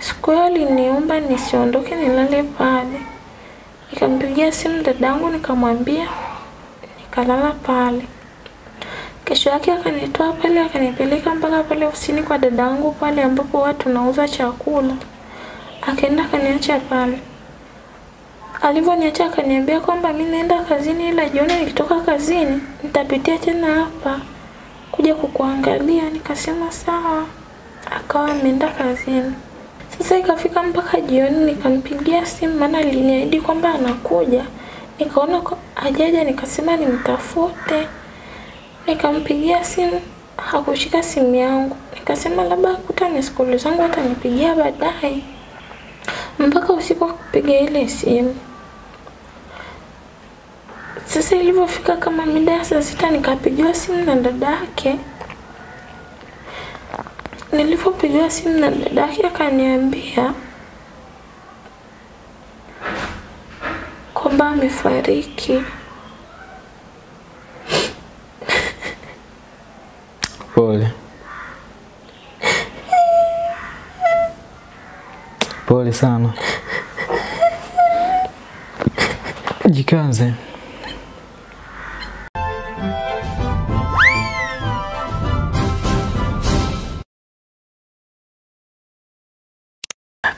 Siku hiyo aliniomba nisiondoke nilale pale. Nikampigia simu dadangu nikamwambia nikalala pale. Kesho yake akanitoa pale akanipeleka mpaka pale ofisini kwa dadangu pale ambapo watu tunauza chakula. Akaenda akaniacha pale. Alivyoniacha akaniambia kwamba mi naenda kazini, ila jioni nikitoka kazini nitapitia tena hapa kuja kukuangalia. Nikasema sawa. Akawa ameenda kazini. Sasa ikafika mpaka jioni, nikampigia simu, maana aliniahidi kwamba anakuja. Nikaona ajaja hajaja, nikasema nimtafute. Nikampigia simu, hakushika simu yangu. Nikasema labda akuta ni skuli zangu, atanipigia baadaye. Mpaka usiku akupiga ile simu. Sasa ilivyofika kama mida ya saa sita nikapigiwa simu na dada yake. Nilivyopigiwa simu na dada yake akaniambia kwamba amefariki. Pole. Pole sana. Jikaze.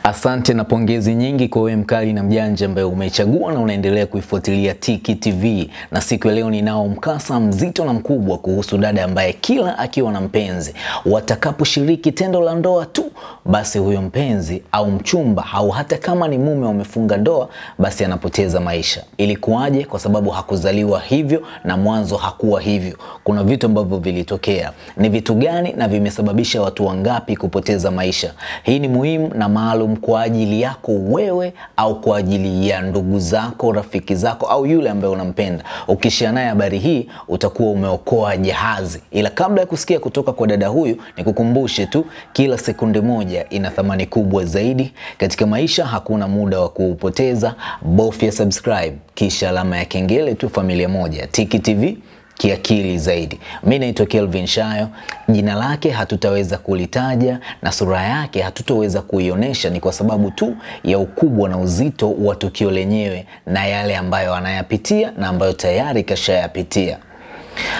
Asante na pongezi nyingi kwa wewe mkali na mjanja ambaye umechagua na unaendelea kuifuatilia Tiki TV, na siku ya leo ninao mkasa mzito na mkubwa kuhusu dada ambaye kila akiwa na mpenzi watakaposhiriki tendo la ndoa tu, basi huyo mpenzi au mchumba au hata kama ni mume wamefunga ndoa, basi anapoteza maisha. Ilikuwaje? Kwa sababu hakuzaliwa hivyo na mwanzo hakuwa hivyo. Kuna vitu ambavyo vilitokea. Ni vitu gani na vimesababisha watu wangapi kupoteza maisha? Hii ni muhimu na maalum kwa ajili yako wewe au kwa ajili ya ndugu zako, rafiki zako au yule ambaye unampenda. Ukishia naye habari hii utakuwa umeokoa jahazi. Ila kabla ya kusikia kutoka kwa dada huyu, nikukumbushe tu, kila sekunde moja ina thamani kubwa zaidi katika maisha. Hakuna muda wa kuupoteza. Bofya subscribe kisha alama ya kengele tu, familia moja Tiki TV kiakili zaidi. Mi naitwa Kelvin Shayo. Jina lake hatutaweza kulitaja na sura yake hatutoweza kuionyesha, ni kwa sababu tu ya ukubwa na uzito wa tukio lenyewe na yale ambayo anayapitia na ambayo tayari kashayapitia.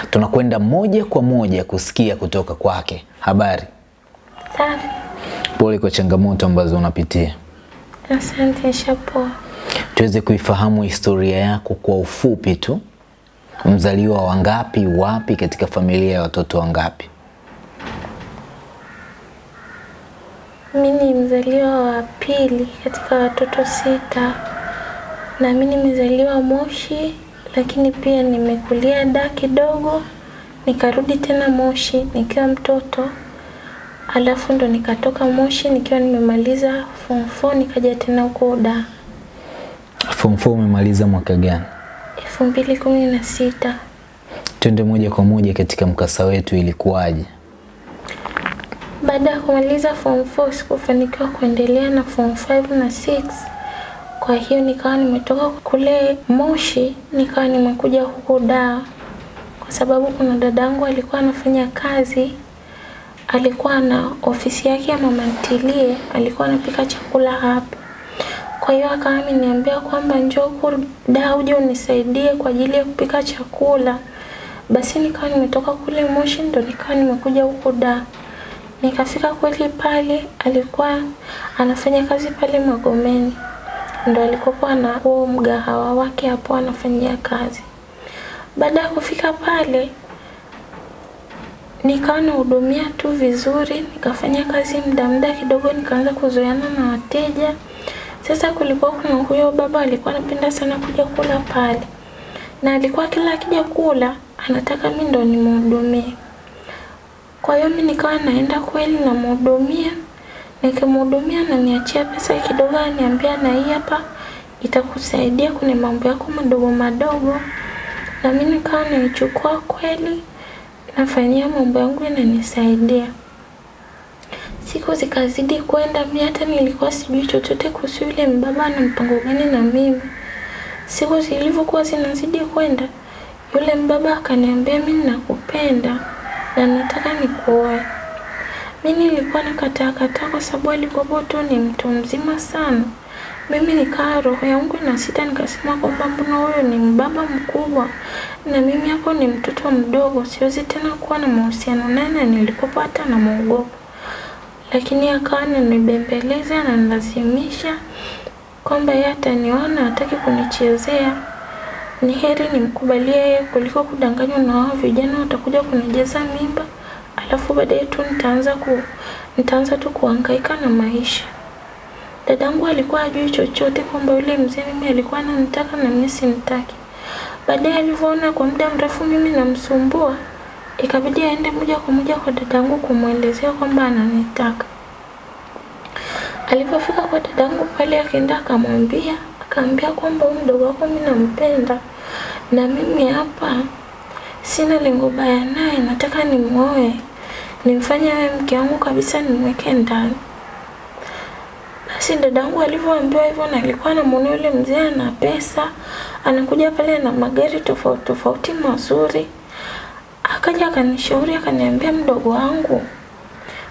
Tunakwenda moja kwa moja kusikia kutoka kwake. Habari, Safi. pole kwa changamoto ambazo unapitia. Asante, shapo. Tuweze kuifahamu historia yako kwa ufupi tu. Mzaliwa wangapi, wapi, katika familia ya watoto wangapi? Mi ni mzaliwa wa pili katika watoto sita, na mi nimezaliwa Moshi, lakini pia nimekulia da kidogo, nikarudi tena Moshi nikiwa mtoto, alafu ndo nikatoka Moshi nikiwa nimemaliza form 4 nikaja tena huko da Form 4 umemaliza mwaka gani? Elfu mbili kumi na sita. Twende moja kwa moja katika mkasa wetu, ilikuwaje? Baada ya kumaliza form 4 sikufanikiwa kuendelea na form 5 na 6. Kwa hiyo nikawa nimetoka kule Moshi nikawa nimekuja huku Dar kwa sababu kuna dadangu alikuwa anafanya kazi, alikuwa na ofisi yake ya mama ntilie, alikuwa anapika chakula hapa. Kwa hiyo akawa ameniambia kwamba njoo huku da, uje unisaidie kwa ajili ya kupika chakula. Basi nikawa nimetoka kule Moshi ndo nikawa nimekuja huku da. Nikafika kweli pale, alikuwa anafanya kazi pale Magomeni, ndo alikuwa na huo mgahawa wake hapo anafanyia kazi. Baada ya kufika pale, nikawa nahudumia tu vizuri, nikafanya kazi muda muda kidogo, nikaanza kuzoeana na wateja. Sasa kulikuwa kuna huyo baba alikuwa anapenda sana kuja kula pale, na alikuwa kila akija kula anataka mi ndo nimhudumie. Kwa hiyo mi nikawa naenda kweli namhudumia, nikimhudumia naniachia pesa kidogo, aniambia na hii hapa itakusaidia kwenye mambo yako madogo madogo, na mi nikawa naichukua kweli, nafanyia mambo yangu inanisaidia. Siku zikazidi kwenda, mimi hata nilikuwa sijui chochote kuhusu yule mbaba ana mpango gani na mimi. Siku zilivyokuwa zinazidi kwenda, yule mbaba akaniambia mimi nakupenda na nataka nikuoe. Mimi nilikuwa nakataa kataa kwa sababu alikuwa tu ni mtu mzima sana. Mimi nikaa roho yangu na sita, nikasema kwamba mbona huyo ni mbaba mkubwa na mimi hapo ni mtoto mdogo, siwezi tena kuwa na mahusiano naye, na nilikuwa hata na muogopa, lakini akawa ananibembeleza na nilazimisha kwamba yeye ataniona, hataki kunichezea ni heri nimkubalie yeye kuliko kudanganywa na wao vijana watakuja kunijeza mimba, alafu baadaye tu nitaanza ku nitaanza tu kuhangaika na maisha. Dadangu alikuwa ajui chochote kwamba yule mzee mimi alikuwa ananitaka na mimi simtaki. Baadaye alivyoona kwa muda mrefu mimi namsumbua, ikabidi aende moja kwa moja kwa dadangu kumwelezea kwamba ananitaka. Alipofika kwa dadangu pale, akaenda akamwambia, akaambia kwamba huyu mdogo wako mimi nampenda na mimi hapa sina lengo baya naye, nataka nimwoe, nimfanye awe mke wangu kabisa, nimweke ndani. Basi dadangu alivyoambiwa hivyo, na alikuwa anamwona yule mzee ana pesa, anakuja pale na magari tofauti tofauti mazuri, akaja akanishauri, akaniambia, mdogo wangu,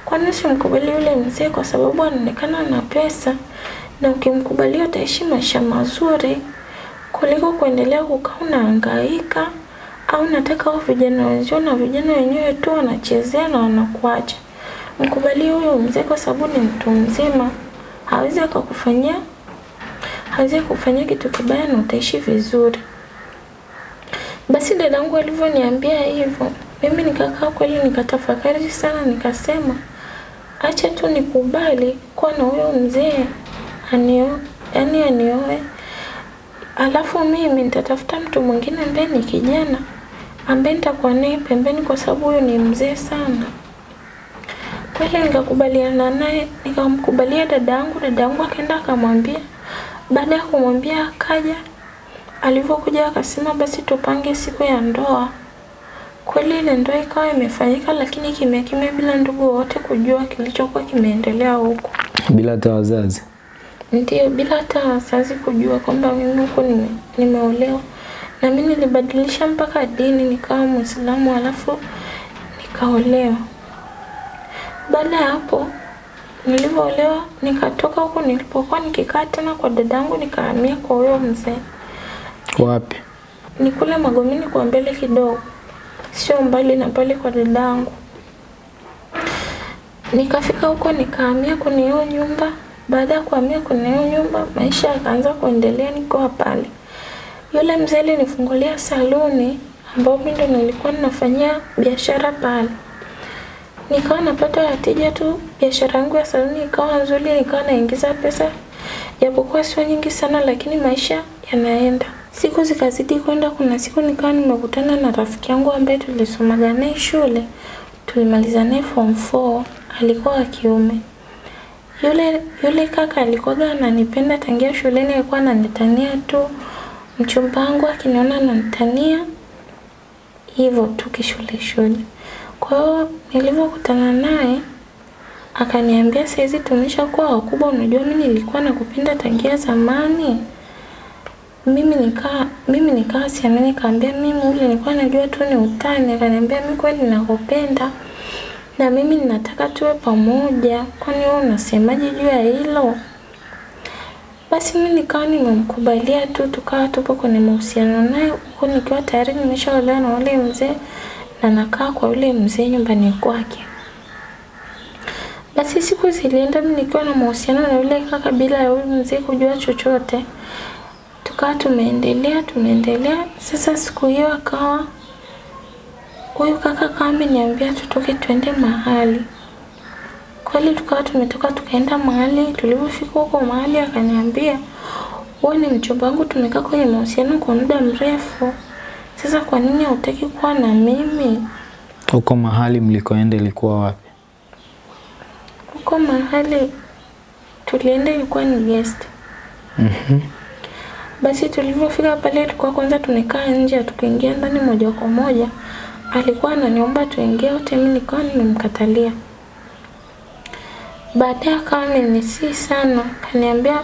kwani usimkubali yule mzee kwa sababu anaonekana na pesa, na ukimkubalia utaishi maisha mazuri kuliko kuendelea kukaa unahangaika au nataka hao vijana wenzio na vijana wenyewe tu wanachezea na wanakuacha. Mkubalie huyo mzee kwa sababu ni mtu mzima, hawezi akakufanyia hawezi kufanyia kitu kibaya na utaishi vizuri. Basi dadangu alivyoniambia hivyo, mimi nikakaa kweli, nikatafakari sana, nikasema acha tu nikubali kuwa na huyo mzee anio, yani anioe, alafu mimi nitatafuta mtu mwingine ambaye ni kijana ambaye nitakuwa naye pembeni, kwa sababu huyo ni mzee sana. Kweli nikakubaliana naye, nikamkubalia dada yangu. Dada yangu akaenda akamwambia. Baada ya kumwambia, akaja. Alivyokuja akasema basi tupange siku ya ndoa. Kweli ile ndoa ikawa imefanyika, lakini kimya kimya, bila ndugu wote kujua kilichokuwa kimeendelea huko. Bila hata wazazi. Ndio, bila hata wazazi kujua kwamba mimi huko nime, nimeolewa. Na mimi nilibadilisha mpaka dini nikawa Muislamu, alafu nikaolewa. Baada ya hapo nilivyoolewa, nikatoka huko nilipokuwa nikikaa tena kwa dadangu, nikahamia kwa huyo mzee. Wapi? Ni kule Magomeni kwa mbele kidogo, sio mbali na pale kwa dadangu. Nikafika huko nikahamia kwenye hiyo nyumba. Baada ya kuhamia kwenye hiyo nyumba, maisha yakaanza kuendelea nikiwa pale. Yule mzee alinifungulia saluni ambapo mimi ndo nilikuwa ninafanyia biashara pale. Nikawa napata wateja tu, biashara yangu ya saluni ikawa nzuri, nikawa naingiza pesa japokuwa sio nyingi sana, lakini maisha yanaenda. Siku zikazidi kwenda, kuna siku nikawa nimekutana na rafiki yangu ambaye tulisomaga naye shule, tulimaliza naye form 4, alikuwa wa kiume. Yule yule kaka alikuwaga ananipenda tangia shuleni, alikuwa ananitania tu. Mchumba wangu akiniona ananitania hivyo tu kishule shule. Kwa hiyo nilivyokutana naye akaniambia, saizi tumeshakuwa wakubwa, unajua mimi nilikuwa nakupenda tangia zamani. Mimi nikaa mimi nikaa siamini, nikaambia mimi ule nilikuwa najua tu ni utani. Akaniambia mimi kweli nakupenda na mimi ninataka tuwe pamoja, kwani wewe unasemaje juu ya hilo? Basi mimi nikawa nimemkubalia tu, tukawa tupo kwenye mahusiano naye huko, nikiwa tayari nimeshaolewa na ule mzee na nakaa kwa yule mzee nyumbani kwake. Basi siku zilienda, mimi nikiwa na mahusiano na yule kaka bila ya yule mzee kujua chochote. Tukawa tumeendelea tumeendelea. Sasa siku hiyo akawa huyu kaka kama ameniambia tutoke twende mahali. Kweli tukawa tumetoka tukaenda mahali. Tulipofika huko mahali, akaniambia wewe ni mchumba wangu, tumekaa kwenye mahusiano kwa muda mrefu, sasa kwa nini hautaki kuwa na mimi? Huko mahali mlikoenda ilikuwa wapi? Huko mahali tulienda ilikuwa ni guest. Mhm. Basi tulivyofika pale, tulikuwa kwanza tumekaa nje, hatukuingia ndani moja kwa moja. Alikuwa ananiomba tuingie wote, mimi nikawa nimemkatalia. Baadaye akawa amenisii sana, kaniambia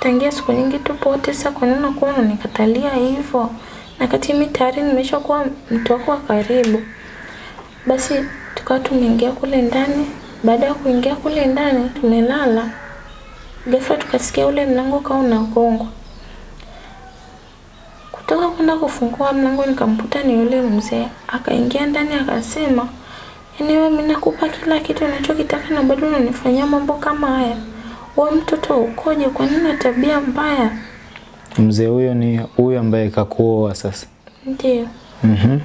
tangia siku nyingi tupo wote, sasa kwa nini unakuwa unanikatalia hivyo? Na kati mimi tayari nimeshakuwa mtu wako wa karibu. Basi tukawa tumeingia kule ndani, Baada ya kuingia kule ndani tumelala, ghafla tukasikia ule mlango kama unagongwa. Kwenda kufungua mlango nikamkuta ni yule mzee. Akaingia ndani akasema, yaani wewe mimi nakupa kila kitu unachokitaka na bado unanifanyia mambo kama haya. Wewe mtoto ukoje? Kwa nini una tabia mbaya? Mzee huyo ni huyo ambaye kakuoa sasa. Ndio. Mhm.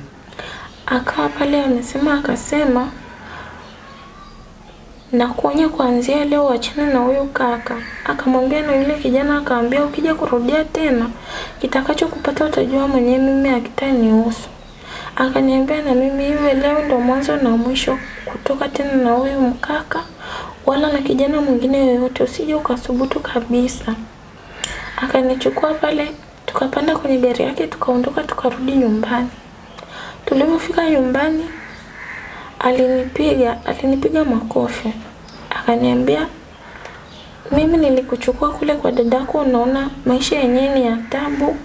Akawa pale amesema akasema na kuonya kuanzia leo wachana na huyu kaka. Akamwambia na yule kijana akamwambia ukija kurudia tena kitakachokupata utajua mwenyewe mimi hakitanihusu. Akaniambia na mimi iwe leo ndo mwanzo na mwisho kutoka tena na huyu mkaka wala na kijana mwingine yoyote usije ukasubutu kabisa. Akanichukua pale tukapanda kwenye gari yake tukaondoka tukarudi nyumbani. Tulipofika nyumbani alinipiga alinipiga makofi. Akaniambia mimi nilikuchukua kule kwa dadako unaona maisha yenyewe ni ya tabu.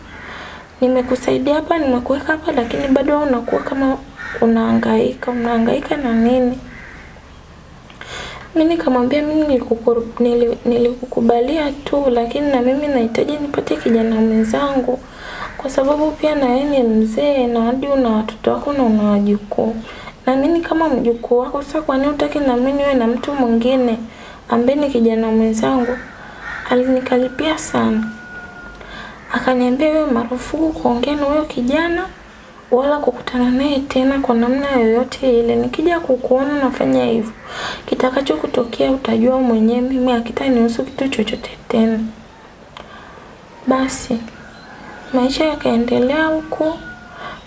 Nimekusaidia hapa nimekuweka hapa lakini bado unakuwa kama unahangaika unahangaika na nini? Mimi nikamwambia mimi nilikukubalia nili- nilikukubalia tu lakini na mimi nahitaji nipate kijana mwenzangu. Kwa sababu pia na yeye ni mzee na hadi una watoto wako na una wajukuu na mimi kama mjukuu wako sasa kwa nini utaki na mimi niwe na mtu mwingine ambaye ni kijana mwenzangu alinikaripia sana akaniambia wewe marufuku kuongea na huyo kijana wala kukutana naye tena kwa namna yoyote ile. Nikija kukuona nafanya hivyo, kitakacho kutokea utajua mwenyewe, mimi hakitanihusu kitu chochote tena. Basi maisha yakaendelea huko,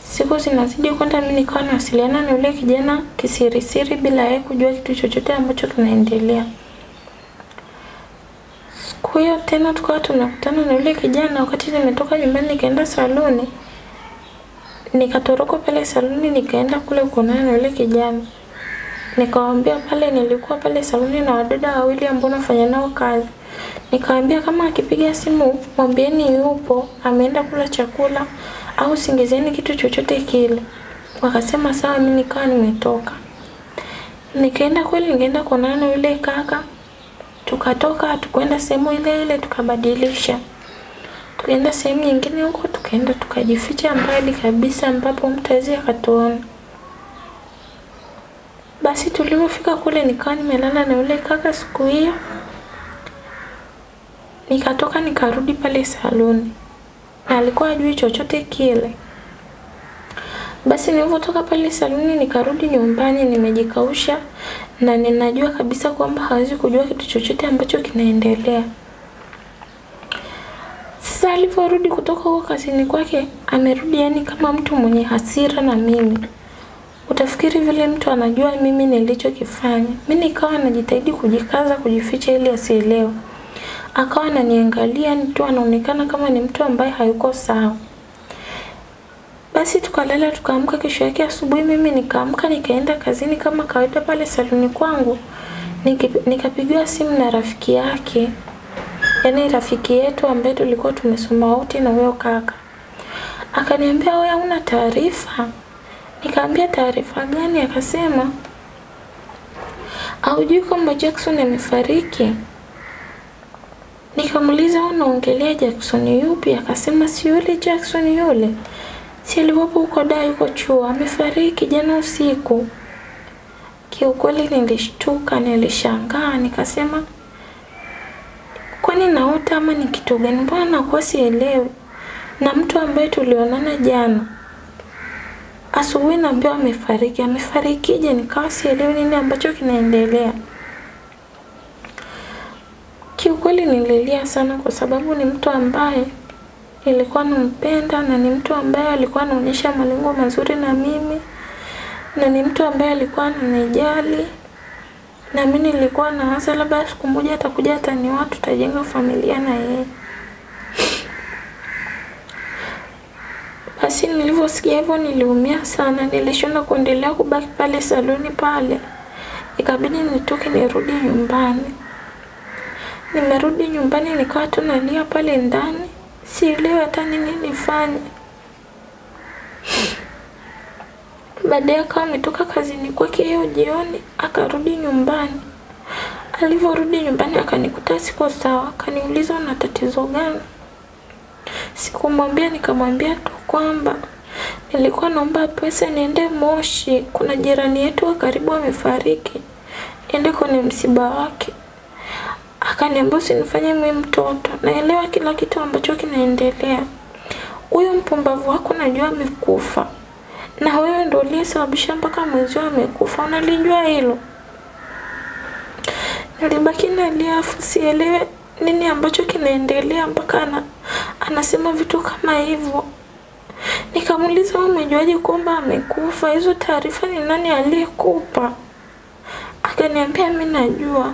siku zinazidi kwenda, mimi nikawa nawasiliana na yule kijana kisirisiri bila yeye kujua kitu chochote ambacho kinaendelea. Siku hiyo tena tukawa tunakutana na yule kijana, wakati nimetoka nyumbani nikaenda saluni nikatoroka pale saluni nikaenda kule kuonana na yule kijana. Nikawambia pale nilikuwa pale saluni na wadada wawili ambao nafanya nao kazi. Nikawambia kama akipiga simu mwambieni yupo ameenda kula chakula au singizeni kitu chochote kile. Wakasema sawa mimi nikawa nimetoka. Nikaenda kweli nikaenda kuonana na yule kaka. Tukatoka tukwenda sehemu ile ile tukabadilisha. Tukaenda sehemu nyingine huko tukaenda tukajificha mbali kabisa ambapo mtu awezi akatuona. Basi tulivyofika kule nikawa nimelala na yule kaka siku hiyo. Nikatoka nikarudi pale saluni na alikuwa ajui chochote kile basi nilivyotoka pale saluni nikarudi nyumbani nimejikausha na ninajua kabisa kwamba hawezi kujua kitu chochote ambacho kinaendelea sasa alivyorudi kutoka huko kazini kwake, amerudi yani kama mtu mwenye hasira na mimi. Utafikiri vile mtu anajua mimi nilichokifanya. Mi nikawa najitahidi kujikaza, kujificha ili asielewe. Akawa ananiangalia ni tu anaonekana kama ni mtu ambaye hayuko sawa. Basi tukalala tukaamka, kesho yake asubuhi mimi nikaamka nikaenda kazini kama kawaida pale saluni kwangu. Nikapigiwa simu na rafiki yake yaani rafiki yetu ambaye tulikuwa tumesoma wote na huyo kaka akaniambia wewe hauna taarifa nikaambia taarifa gani akasema haujui kwamba Jackson amefariki nikamuuliza "Wewe unaongelea Jackson yupi akasema si yule Jackson yule si alikuwepo huko da yuko chuo amefariki jana usiku kiukweli nilishtuka nilishangaa nikasema kwani naota ama ni kitu gani? Mbona nakuwa sielewi? Na mtu ambaye tulionana jana asubuhi naambiwa amefariki. Amefarikije? Nikawa sielewi nini ambacho kinaendelea. Kiukweli nililia sana, kwa sababu ni mtu ambaye nilikuwa nampenda na ni mtu ambaye alikuwa anaonyesha malengo mazuri na mimi na ni mtu ambaye alikuwa ananijali na mimi nilikuwa nawaza labda siku moja atakuja atanioa, tutajenga familia na yeye. Basi nilivyosikia hivyo niliumia sana, nilishindwa kuendelea kubaki pale saluni pale, ikabidi nitoke nirudi nyumbani. Nimerudi nyumbani nikawa tu nalia pale ndani, sielewi hata nini nifanye. Baadaye akawa ametoka kazini kwake hiyo jioni, akarudi nyumbani. Alivyorudi nyumbani akanikuta siko sawa, akaniuliza una tatizo gani? Sikumwambia, nikamwambia tu kwamba nilikuwa naomba pesa niende Moshi, kuna jirani yetu wa karibu amefariki, niende kwenye msiba wake. Akaniambia usinifanye mimi mtoto, naelewa kila kitu ambacho kinaendelea. Huyo mpumbavu wako najua amekufa, na wewe ndo uliyesababisha mpaka mwenzio amekufa, unalijua hilo? Nilibaki nalia, sielewe nini ambacho kinaendelea mpaka ana, anasema vitu kama hivyo. Nikamuuliza, wewe umejuaje kwamba amekufa? Hizo taarifa ni nani aliyekupa? Akaniambia, mimi najua,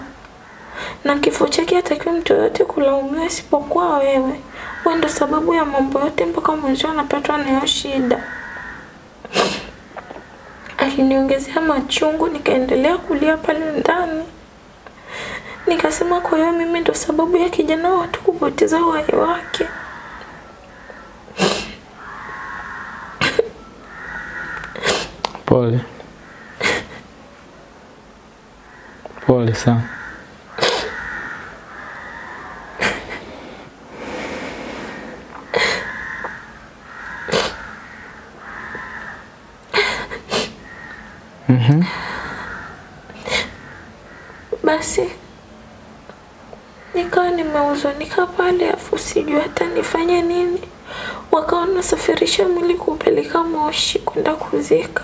na kifo chake hatakiwi mtu yoyote kulaumiwa isipokuwa wewe. Wewe ndo sababu ya mambo yote mpaka mwenzio anapatwa nayo shida. Aliniongezea machungu, nikaendelea kulia pale ndani. Nikasema kwa hiyo mimi ndo sababu ya kijana watu kupoteza uhai wake. Pole. Pole sana. Mhm. Basi nikawa nimehuzunika pale, afu sijui hata nifanye nini. Wakawa nasafirisha mwili kupeleka Moshi kwenda kuzika.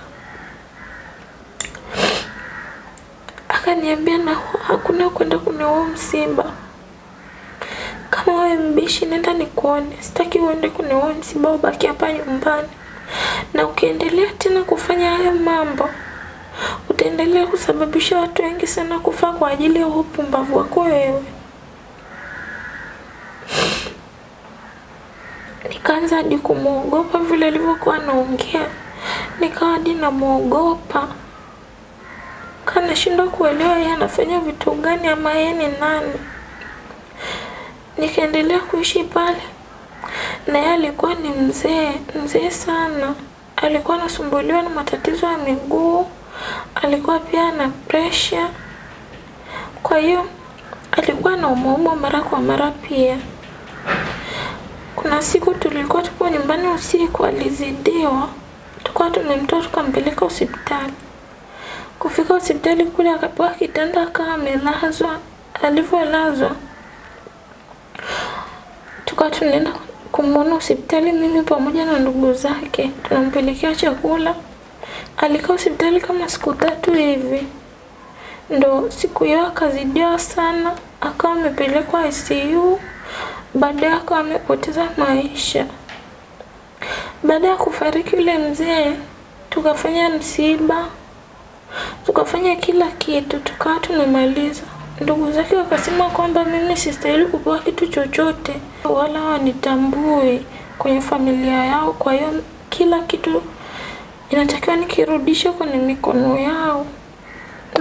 Akaniambia na hakuna kwenda kwenye huo msiba. Kama wewe mbishi, nenda nikuone, sitaki uende huo msiba, ubaki hapa nyumbani, na ukiendelea tena kufanya hayo mambo utaendelea kusababisha watu wengi sana kufa kwa ajili ya upumbavu wako wewe. Nikaanza hadi kumwogopa vile alivyokuwa anaongea, nikawa hadi namwogopa, kanashindwa kuelewa yeye anafanya vitu gani ama yeye ni nani. Nikaendelea kuishi pale, na yeye alikuwa ni mzee mzee sana, alikuwa anasumbuliwa na matatizo ya miguu alikuwa pia na presha, kwa hiyo alikuwa na anaumwaumwa mara kwa mara pia. Kuna siku tulikuwa tupo nyumbani usiku, alizidiwa, tukawa tumemtoa tukampeleka hospitali. Kufika hospitali kule, akapewa kitanda, akawa amelazwa. Alivyolazwa tukawa tunaenda kumwona hospitali, mimi pamoja na ndugu zake, tunampelekea chakula alikaa hospitali kama siku tatu hivi, ndo siku hiyo akazidiwa sana, akawa amepelekwa ICU. Baadaye akawa amepoteza maisha. Baada ya kufariki yule mzee, tukafanya msiba, tukafanya kila kitu, tukawa tumemaliza. Ndugu zake wakasema kwamba mimi sistahili kupewa kitu chochote, wala wanitambue kwenye familia yao, kwa hiyo kila kitu inatakiwa nikirudisha kwenye mikono yao,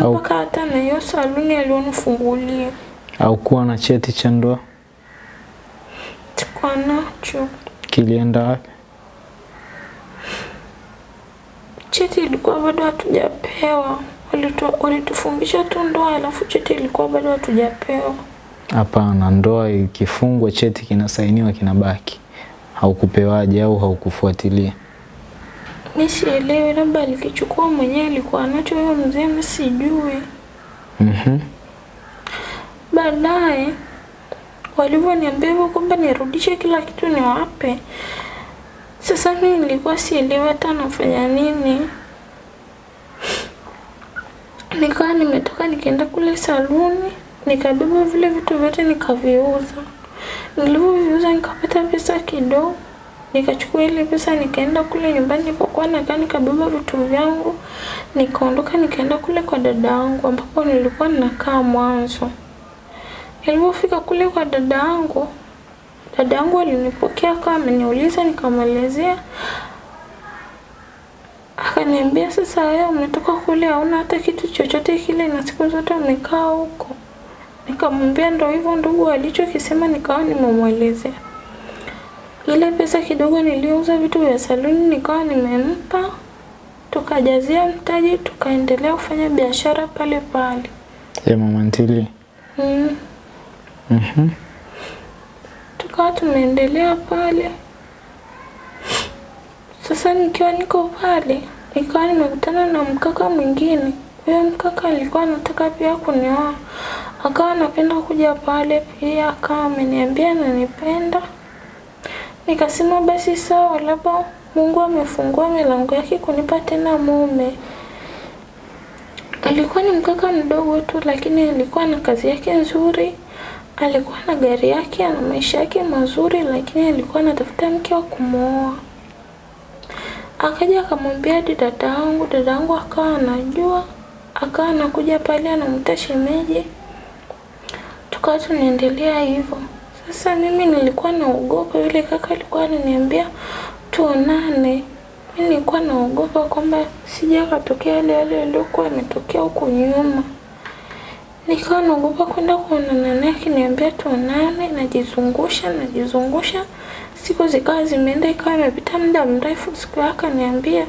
mpaka hata na hiyo saluni alionifungulia Au kuwa na cheti cha ndoa? Sikuwa nacho. kilienda wapi? Cheti ilikuwa bado hatujapewa, walitufungisha tu ndoa, alafu cheti ilikuwa bado hatujapewa. Hapana, ndoa ikifungwa cheti kinasainiwa kinabaki. Haukupewaje au haukufuatilia? Mi sielewi, labda alikichukua mwenyewe, alikuwa nacho huyo mzee, mi sijui. Mhm. Baadaye walivyoniambia hivyo kwamba nirudishe kila kitu niwape, sasa mi nilikuwa sielewi hata nafanya nini. Nikawa nimetoka nikaenda kule saluni, nikabeba vile vitu vyote nikaviuza. Nilivyoviuza nikapata pesa kidogo, nikachukua ile pesa nikaenda kule nyumbani nilipokuwa nakaa, nikabeba vitu vyangu, nikaondoka nikaenda kule kwa dada yangu ambapo nilikuwa ninakaa mwanzo. Nilipofika kule kwa dada yangu, dada yangu alinipokea kama ameniuliza, nikamwelezea. Akaniambia, sasa wewe umetoka kule hauna hata kitu chochote kile na siku zote umekaa huko. Nikamwambia ndo hivyo ndugu alichokisema, nikawa nimemwelezea. Ile pesa kidogo niliuza vitu vya saluni nikawa nimempa, tukajazia mtaji, tukaendelea kufanya biashara pale pale. Ya mama Ntili. Mm. -hmm. Tukawa tumeendelea pale. Sasa nikiwa niko pale, nikawa nimekutana na mkaka mwingine. Huyo mkaka alikuwa anataka pia kunioa, akawa anapenda kuja pale pia, akawa ameniambia ananipenda. Nikasema basi sawa, labda Mungu amefungua milango yake kunipa tena mume. Alikuwa ni mkaka mdogo tu, lakini alikuwa na kazi yake nzuri, alikuwa na gari yake, ana maisha yake mazuri, lakini alikuwa anatafuta mke wa kumwoa. Akaja akamwambia hadi dada yangu, dada yangu akawa anajua, akawa anakuja pale anamwita shemeji, tukawa tunaendelea hivyo. Sasa mimi nilikuwa naogopa, yule kaka alikuwa ananiambia tuonane. Mimi nilikuwa naogopa kwamba sija akatokea yale yale yaliyokuwa yametokea huko nyuma. Nikawa naogopa kwenda kuonana naye, akiniambia tuonane, najizungusha najizungusha. Siku zikawa zimeenda, ikawa imepita muda mrefu. Siku yake akaniambia,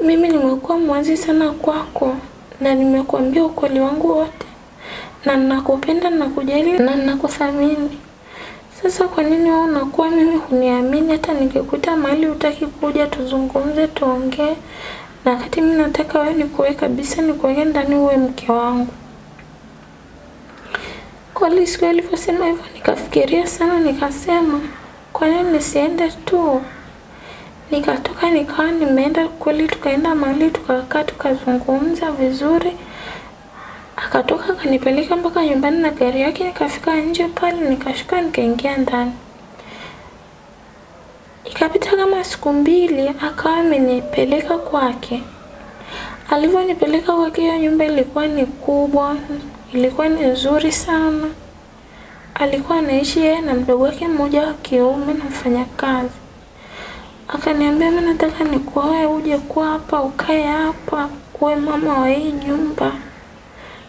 mimi nimekuwa mwazi sana kwako na nimekuambia ukweli wangu wote, na ninakupenda na kujali na ninakuthamini. Sasa kwa nini wewe unakuwa mimi huniamini? Hata nikikuta mahali utaki kuja tuzungumze, tuongee, na wakati mimi nataka wewe nikuwe kabisa, nikuweke ndani, uwe mke wangu. Kweli siku alivyosema hivyo, nikafikiria sana, nikasema kwa nini nisiende tu? Nikatoka nikawa nimeenda kweli, tukaenda mahali tukakaa, tukazungumza vizuri. Akatoka akanipeleka mpaka nyumbani na gari yake, nikafika nje pale, nikashuka nikaingia ndani. Ikapita kama siku mbili, akawa amenipeleka kwake. Alivyonipeleka kwake, hiyo nyumba ilikuwa ni kubwa, ilikuwa ni nzuri sana. Alikuwa anaishi yeye na mdogo wake mmoja wa kiume na mfanyakazi. Akaniambia, mimi nataka nikuoe, uje kuwa hapa, ukae hapa, uwe mama wa hii nyumba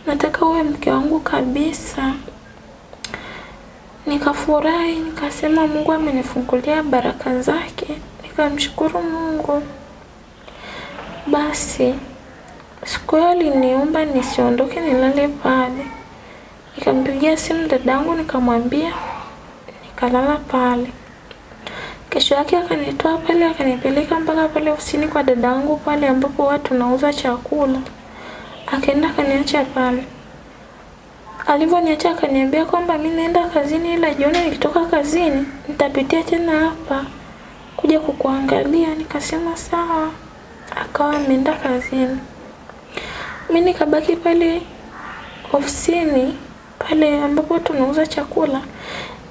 nataka uwe mke wangu kabisa. Nikafurahi, nikasema Mungu amenifungulia baraka zake, nikamshukuru Mungu. Basi siku hiyo aliniomba nisiondoke, nilale pale. Nikampigia simu dadangu, nikamwambia, nikalala pale. Kesho yake akanitoa pale, akanipeleka mpaka pale ofisini kwa dadangu pale ambapo watu tunauza chakula akaenda akaniacha pale. Alivyoniacha akaniambia kwamba mi naenda kazini, ila jioni nikitoka kazini nitapitia tena hapa kuja kukuangalia. Nikasema sawa. Akawa ameenda kazini, mi nikabaki pale ofisini pale ambapo tunauza chakula,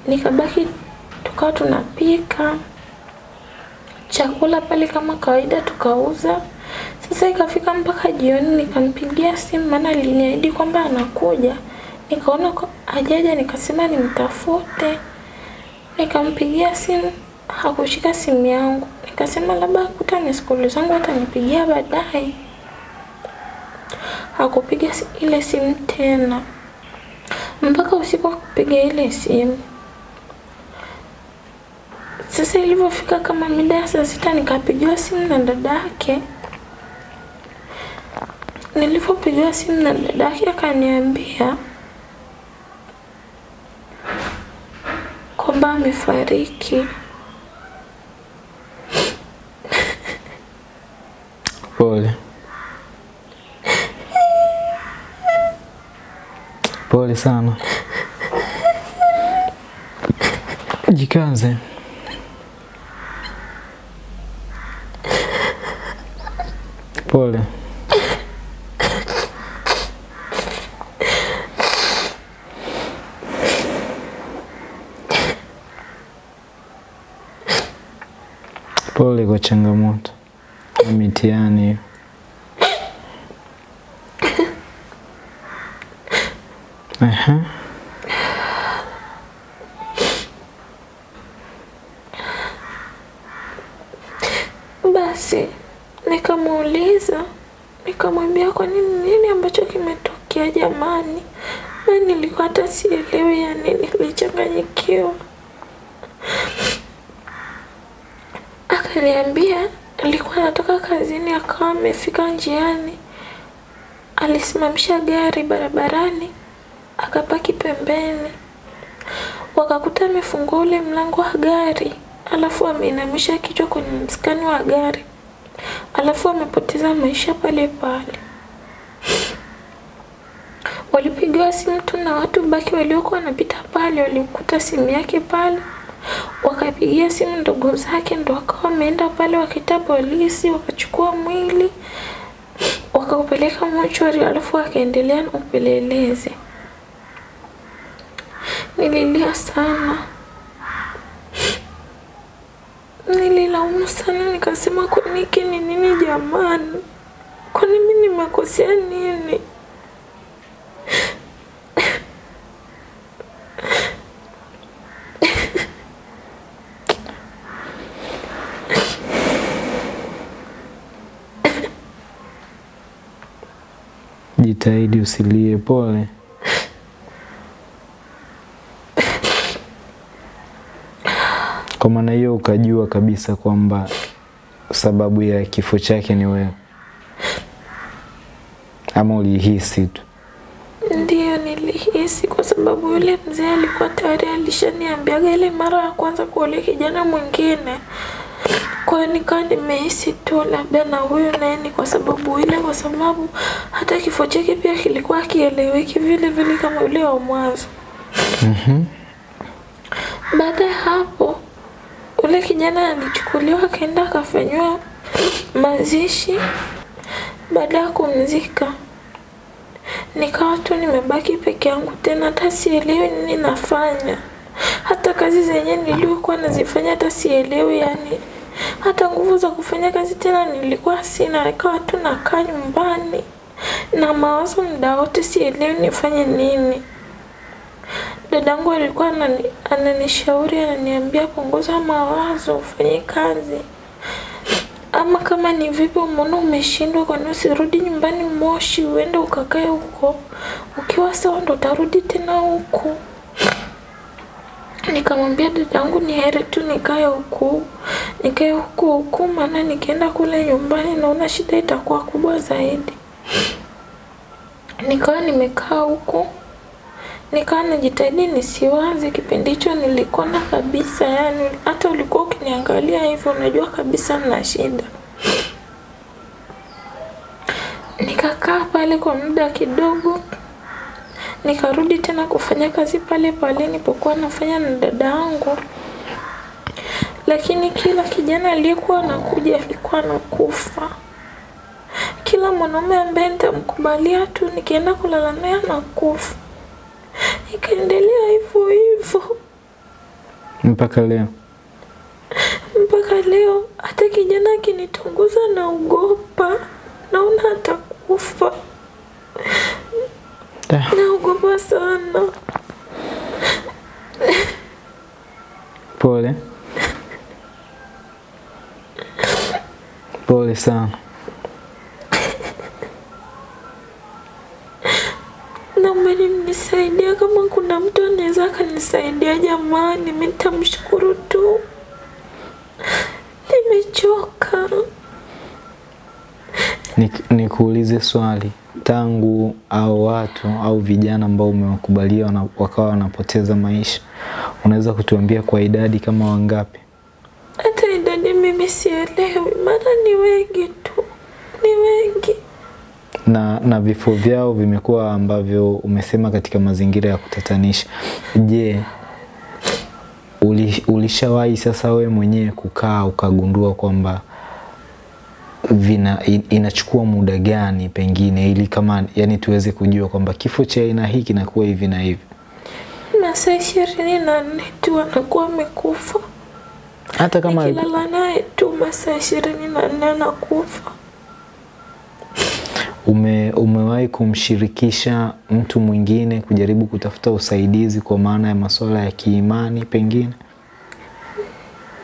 nikabaki tukawa tunapika chakula pale kama kawaida, tukauza sasa ikafika mpaka jioni, nikampigia simu, maana aliniahidi kwamba anakuja. Nikaona hajaja, nikasema nimtafute. Nikampigia simu, hakushika simu yangu. Nikasema labda akuta ni skuli zangu, atanipigia baadaye. Hakupiga ile simu tena mpaka usiku kupiga ile simu. Sasa ilivyofika kama mida ya saa sita, nikapigiwa simu na dada yake Nilivyopigiwa simu na dadake akaniambia kwamba amefariki. Pole. Pole sana. Jikaze. Pole. Pole kwa changamoto na mitihani hiyo. Aha. Basi nikamuuliza, nikamwambia kwa nini, nini ambacho kimetokea jamani? Na nilikuwa hata sielewi, yani nilichanganyikiwa. Akaniambia alikuwa anatoka kazini, akawa amefika njiani, alisimamisha gari barabarani, akabaki pembeni. Wakakuta amefungua ule mlango wa gari, alafu ameinamisha kichwa kwenye msikani wa gari, alafu amepoteza maisha pale pale. Walipigiwa simu tu na watu baki waliokuwa wanapita pale, walikuta simu yake pale, wakapigia simu ndogo zake, ndo wakawa wameenda pale, wakaita polisi, wakachukua mwili wakaupeleka mochwari, alafu wakaendelea na upelelezi. Nililia sana, nililaumu sana, nikasema kwaniki ni nini jamani? Kwani mi nimekosea nini? Jitahidi usilie, pole. Kwa maana hiyo ukajua kabisa kwamba sababu ya kifo chake ni wewe, ama ulihisi tu? Ndiyo, nilihisi kwa sababu yule mzee alikuwa tayari alishaniambiaga ile mara ya kwanza kwa kijana mwingine. Kwa hiyo nikawa nimehisi tu labda na huyu naye ni kwa sababu ile, kwa sababu hata kifo chake pia kilikuwa akieleweki vile vile kama yule wa mwanzo. Baada ya hapo, ule kijana alichukuliwa akaenda akafanyiwa mazishi. Baada ya kumzika, nikawa tu nimebaki peke yangu tena, hata sielewi nini nafanya. Hata kazi zenye niliokuwa nazifanya hata sielewi, yani hata nguvu za kufanya kazi tena nilikuwa sina, nikawa tu nakaa nyumbani na mawazo muda wote, sielewi nifanye nini. Dadangu alikuwa anani, ananishauri ananiambia, punguza mawazo, ufanye kazi, ama kama ni vipi, umeona umeshindwa, kwani usirudi nyumbani Moshi, uende ukakae huko, ukiwa sawa ndo utarudi tena huku. Nikamwambia dadangu ni heri tu nikae huku, nikae huku huku, maana nikienda kule nyumbani naona shida itakuwa kubwa zaidi. Nikawa nimekaa huku, nikawa najitahidi nisiwaze. Kipindi hicho nilikona kabisa, yani hata ulikuwa ukiniangalia hivyo unajua kabisa nina shida. Nikakaa pale kwa muda kidogo, nikarudi tena kufanya kazi pale pale nilipokuwa nafanya na dada yangu, lakini kila kijana aliyekuwa anakuja alikuwa anakufa. Kila mwanaume ambaye nitamkubalia tu nikienda kulala naye anakufa. Ikaendelea hivyo hivyo mpaka leo. mpaka leo. Hata kijana akinitunguza na ugopa naona atakufa, na naogopa sana. Pole pole sana. Mnisaidia, kama kuna mtu anaweza akanisaidia jamani, nitamshukuru tu. Nimechoka. nikuulize ni swali, tangu au watu au vijana ambao umewakubalia wana- wakawa wanapoteza maisha, unaweza kutuambia kwa idadi kama wangapi? Hata idadi mimi sielewi, mara ni wengi. Na, na vifo vyao vimekuwa ambavyo umesema katika mazingira ya kutatanisha. Je, uli, ulishawahi sasa we mwenyewe kukaa ukagundua kwamba vina in- inachukua muda gani pengine ili kama yani tuweze kujua kwamba kifo cha aina hii kinakuwa hivi na hivi, Masaa ishirini na nne tu anakuwa amekufa. hata kama Nikilala naye tu masaa ishirini na nne anakufa. Ume, umewahi kumshirikisha mtu mwingine kujaribu kutafuta usaidizi kwa maana ya masuala ya kiimani pengine?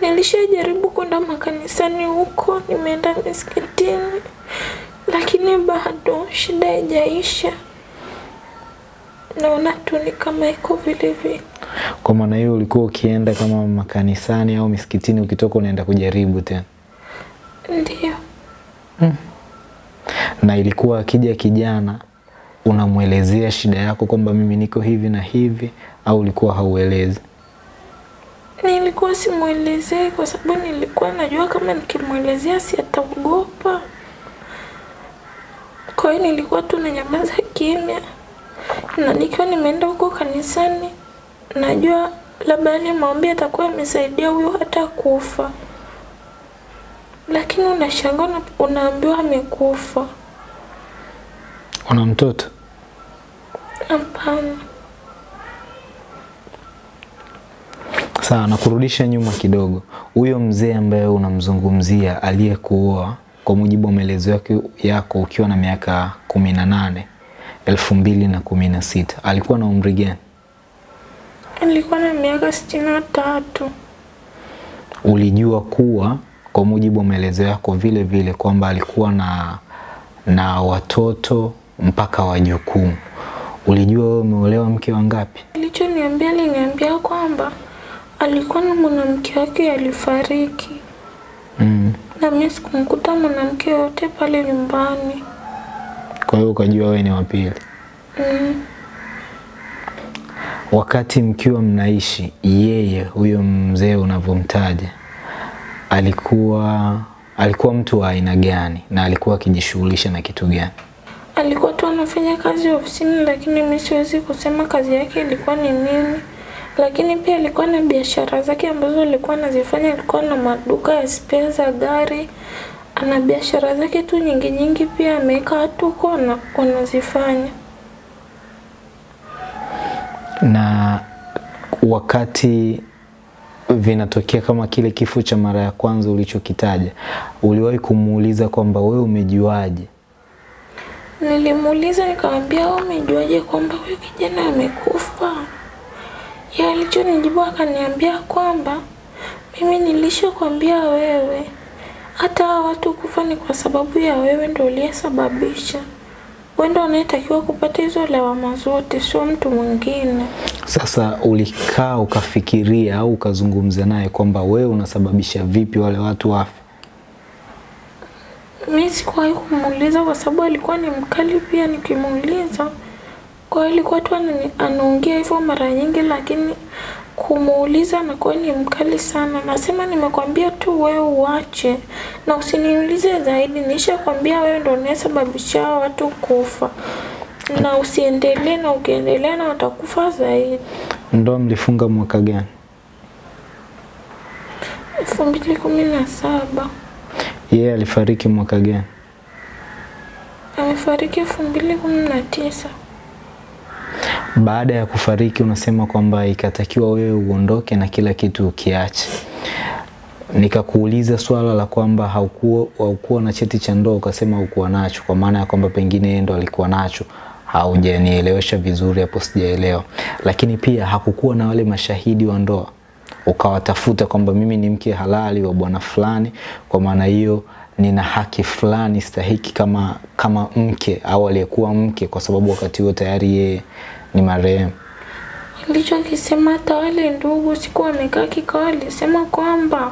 Nilishajaribu kwenda makanisani huko, nimeenda misikitini, lakini bado shida haijaisha. Naona tu ni kama iko vile vile. Kwa maana hiyo ulikuwa ukienda kama makanisani au misikitini, ukitoka unaenda kujaribu tena, Ndio, na ilikuwa akija kijana unamwelezea shida yako kwamba mimi niko hivi na hivi, au ulikuwa hauelezi? Nilikuwa simwelezei kwa sababu nilikuwa najua kama nikimwelezea si ataogopa. Kwa hiyo nilikuwa tu nanyamaza kimya, na nikiwa nimeenda huko kanisani, najua labda yale maombi atakuwa amesaidia huyo hata kufa, lakini unashangaa unaambiwa amekufa. Una mtoto? Hapana. Sawa, na kurudisha nyuma kidogo, huyo mzee ambaye unamzungumzia aliyekuoa kwa mujibu wa maelezo yako ukiwa na miaka kumi na nane elfu mbili na kumi na sita alikuwa na umri gani? Alikuwa na miaka sitini na tatu. Ulijua kuwa kwa mujibu wa maelezo yako vile vile kwamba alikuwa na na watoto mpaka wajukuu. Ulijua wewe umeolewa mke wa ngapi? Alichoniambia, aliniambia kwamba alikuwa na mwanamke wake alifariki, Mm. na mimi sikumkuta mwanamke yote pale nyumbani. Kwa hiyo ukajua wewe ni wa pili. Mm. Wakati mkiwa mnaishi, yeye huyo mzee unavyomtaja alikuwa alikuwa mtu wa aina gani na alikuwa akijishughulisha na kitu gani? Alikuwa tu anafanya kazi ofisini, lakini mimi siwezi kusema kazi yake ilikuwa ni nini. Lakini pia alikuwa na biashara zake ambazo alikuwa anazifanya. Alikuwa na maduka ya spare za gari, ana biashara zake tu nyingi nyingi, pia ameweka watu huko wanazifanya. Na wakati vinatokea kama kile kifo cha mara ya kwanza ulichokitaja, uliwahi kumuuliza kwamba wewe umejuaje? Nilimuuliza nikamwambia, umejuaje kwamba huyu kijana amekufa? Yeye alichonijibu akaniambia kwamba mimi nilishakwambia wewe, hata watu kufa ni kwa sababu ya wewe, ndio uliyesababisha. Wewe ndio unayetakiwa kupata hizo lawama zote, sio mtu mwingine. Sasa ulikaa ukafikiria au ukazungumza naye kwamba wewe unasababisha vipi wale watu wafe? Mi sikuwahi kumuuliza kwa sababu alikuwa ni mkali pia nikimuuliza. Kwa hiyo ilikuwa tu anaongea hivyo mara nyingi, lakini kumuuliza anakuwa ni mkali sana. Nasema nimekwambia tu wewe uache na usiniulize zaidi, nishakwambia wewe ndo unayesababisha watu kufa, na usiendelee, na ukiendelea na watakufa zaidi. Ndoa mlifunga mwaka gani? elfu mbili kumi na saba Yeye alifariki mwaka gani? Alifariki elfu mbili kumi na tisa. Baada ya kufariki unasema kwamba ikatakiwa wewe uondoke na kila kitu ukiache. Nikakuuliza swala la kwamba haukuwa, haukuwa na cheti cha ndoa ukasema haukuwa nacho, kwa maana ya kwamba pengine yeye ndo alikuwa nacho. Haujanielewesha vizuri hapo, sijaelewa. Lakini pia hakukuwa na wale mashahidi wa ndoa, ukawatafuta kwamba mimi ni mke halali wa bwana fulani, kwa maana hiyo nina haki fulani stahiki kama kama mke au aliyekuwa mke, kwa sababu wakati huo tayari yeye ni marehemu. Nilichokisema hata wale ndugu siku wamekaa kikao, walisema kwamba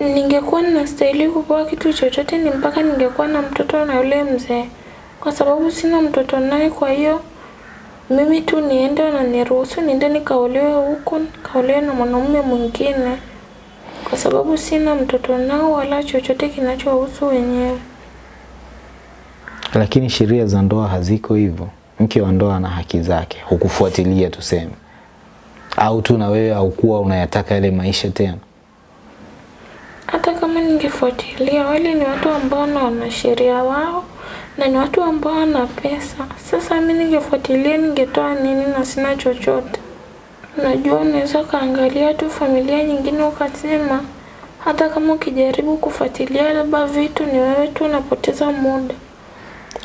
ningekuwa ninastahili kupewa kitu chochote ni mpaka ningekuwa na mtoto na yule mzee, kwa sababu sina mtoto naye. Kwa hiyo mimi tu niende, wananiruhusu niende nikaolewe huko, nikaolewe na mwanaume mwingine, kwa sababu sina mtoto nao wala chochote kinachohusu wenyewe. Lakini sheria za ndoa haziko hivyo. Mke wa ndoa ana haki zake, hukufuatilia tuseme, au tu na wewe haukuwa unayataka yale maisha tena. hata kama ningefuatilia, wale ni watu ambao na wana sheria wao na ni watu ambao wana pesa. Sasa mi ningefuatilia, ningetoa nini na sina chochote? Unajua, unaweza ukaangalia tu familia nyingine ukasema, hata kama ukijaribu kufuatilia labda vitu, ni wewe tu unapoteza muda.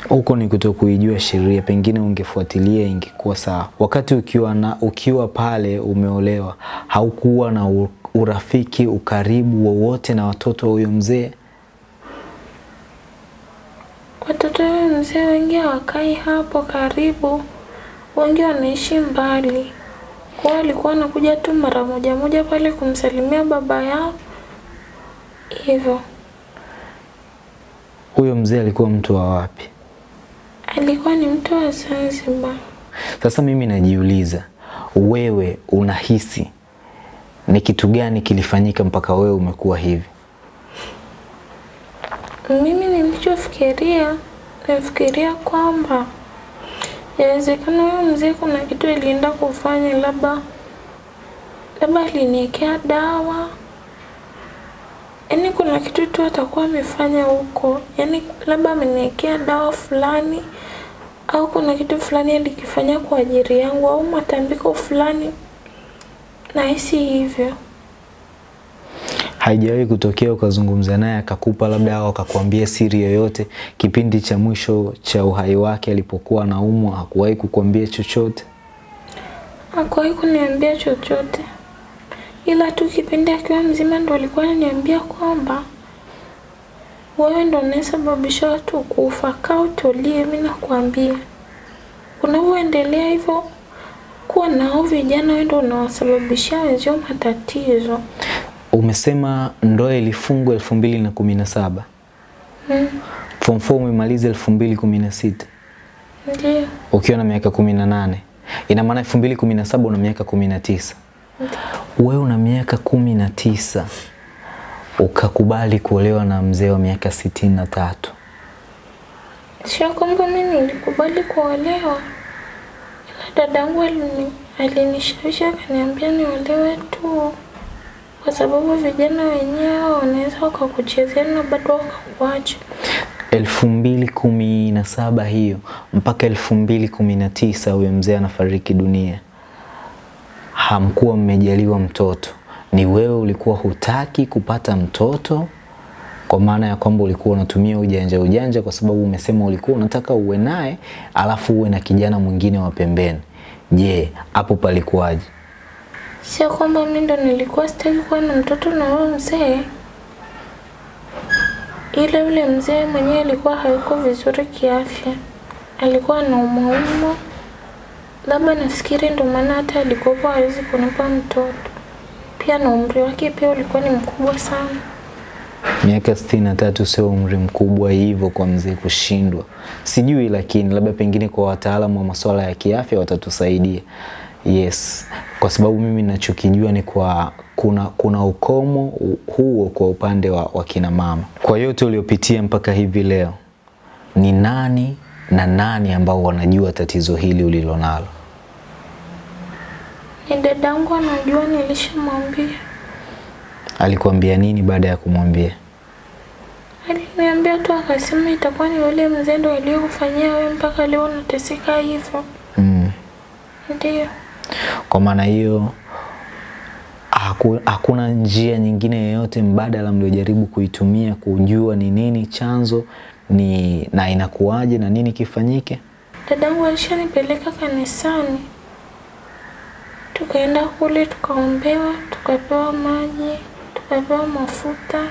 Huko ni kutokuijua sheria, pengine ungefuatilia ingekuwa sawa. Wakati ukiwa na ukiwa pale umeolewa, haukuwa na urafiki, ukaribu wowote na watoto wa huyo mzee? Watoto wa mzee wengi hawakai hapo karibu, wengi wanaishi mbali. Kwa hiyo walikuwa wanakuja tu mara moja moja pale kumsalimia baba yao hivyo. Huyo mzee alikuwa mtu wa wapi? alikuwa ni mtu wa Zanzibar. Sasa mimi najiuliza, wewe unahisi ni kitu gani kilifanyika mpaka wewe umekuwa hivi? Mimi nilichofikiria, nafikiria kwamba yawezekana huyo mzee kuna kitu alienda kufanya, labda labda aliniekea dawa, yaani kuna kitu tu atakuwa amefanya huko, yaani labda ameniekea dawa fulani au kuna kitu fulani alikifanya kwa ajili yangu au matambiko fulani, nahisi hivyo. Haijawahi kutokea ukazungumza naye akakupa labda au akakwambia siri yoyote kipindi cha mwisho cha uhai wake alipokuwa anaumwa, hakuwahi kukwambia chochote? Hakuwahi kuniambia chochote, ila tu kipindi akiwa mzima ndo alikuwa ananiambia kwamba wewe ndo unayesababisha watu kufa, kaa utulie, mi nakwambia. Unavyoendelea hivyo kuwa nao vijana, wewe ndo unawasababishia wenzio matatizo. Umesema ndoa ilifungwa elfu mbili na kumi na saba. Mm, form 4 umemaliza elfu mbili kumi na sita. Ndiyo, ukiwa na miaka kumi na nane. Ina maana elfu mbili kumi na saba una miaka kumi na tisa. Wewe una miaka kumi na tisa ukakubali kuolewa na mzee wa miaka sitini na tatu. Sio kwamba mi nilikubali kuolewa, ila dadangu alini- alinishawishi akaniambia niolewe tu, kwa sababu vijana wenyewe wanaweza wakakuchezea na bado wakakuacha. elfu mbili kumi na saba hiyo mpaka elfu mbili kumi na tisa huyo mzee anafariki dunia, hamkuwa mmejaliwa mtoto. Ni wewe ulikuwa hutaki kupata mtoto, kwa maana ya kwamba ulikuwa unatumia ujanja ujanja, kwa sababu umesema ulikuwa unataka uwe naye alafu uwe na kijana mwingine wa pembeni. Je, hapo palikuwaje? Sio kwamba mi ndo nilikuwa sitaki kuwa na mtoto na huyo mzee, ila yule mzee mwenyewe alikuwa hayuko vizuri kiafya, alikuwa anaumwaumwa, labda nafikiri ndo maana hata alikuwa hawezi kunipa mtoto. Pia na umri wake pia ulikuwa ni mkubwa sana. Miaka sitini na tatu sio umri mkubwa hivyo kwa mzee kushindwa, sijui, lakini labda pengine kwa wataalamu wa masuala ya kiafya watatusaidia. Yes, kwa sababu mimi ninachokijua ni kwa kuna, kuna ukomo huo kwa upande wa, wa kina mama. Kwa yote uliopitia mpaka hivi leo, ni nani na nani ambao wanajua tatizo hili ulilonalo? Ni dadangu anajua, nilishamwambia. Alikuambia nini baada ya kumwambia? Aliniambia tu akasema itakuwa ni yule mzendo aliyokufanyia wewe mpaka leo unateseka hivyo. Mm. Ndiyo. Kwa maana hiyo haku, hakuna njia nyingine yoyote mbadala mliojaribu kuitumia kujua ni nini chanzo ni na inakuwaje na nini kifanyike? Dadangu alishanipeleka kanisani, tukaenda kule tukaombewa, tukapewa maji, tukapewa mafuta,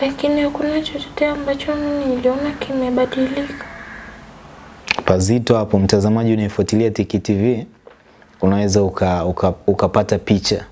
lakini hakuna chochote ambacho niliona kimebadilika. Pazito hapo, mtazamaji unayefuatilia Tiki TV, unaweza uka, uka, ukapata picha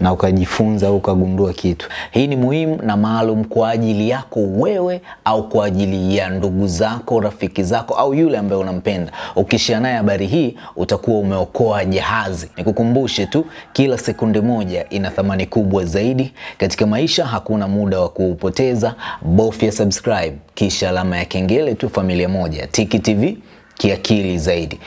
na ukajifunza au ukagundua kitu. Hii ni muhimu na maalum kwa ajili yako wewe au kwa ajili ya ndugu zako, rafiki zako au yule ambaye unampenda. Ukishia naye habari hii utakuwa umeokoa jahazi. Nikukumbushe tu, kila sekunde moja ina thamani kubwa zaidi katika maisha. Hakuna muda wa kuupoteza. Bofya subscribe kisha alama ya kengele tu. Familia moja, Tiki TV, kiakili zaidi.